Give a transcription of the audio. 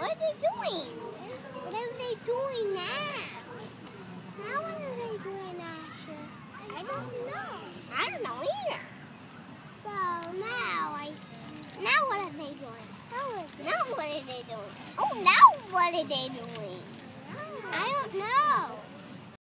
What are they doing? What are they doing now? Now what are they doing, Asher? I don't know. I don't know either. So now I. Now what are they doing? Now what are they doing? Oh, now what are they doing?